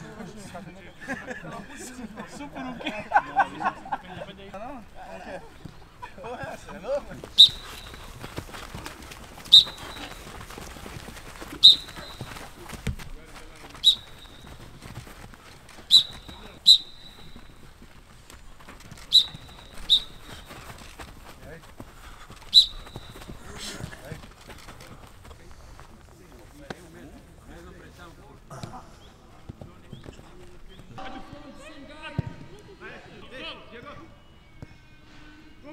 Soupe ou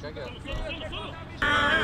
Check it out.